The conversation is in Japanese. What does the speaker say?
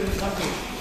くださっき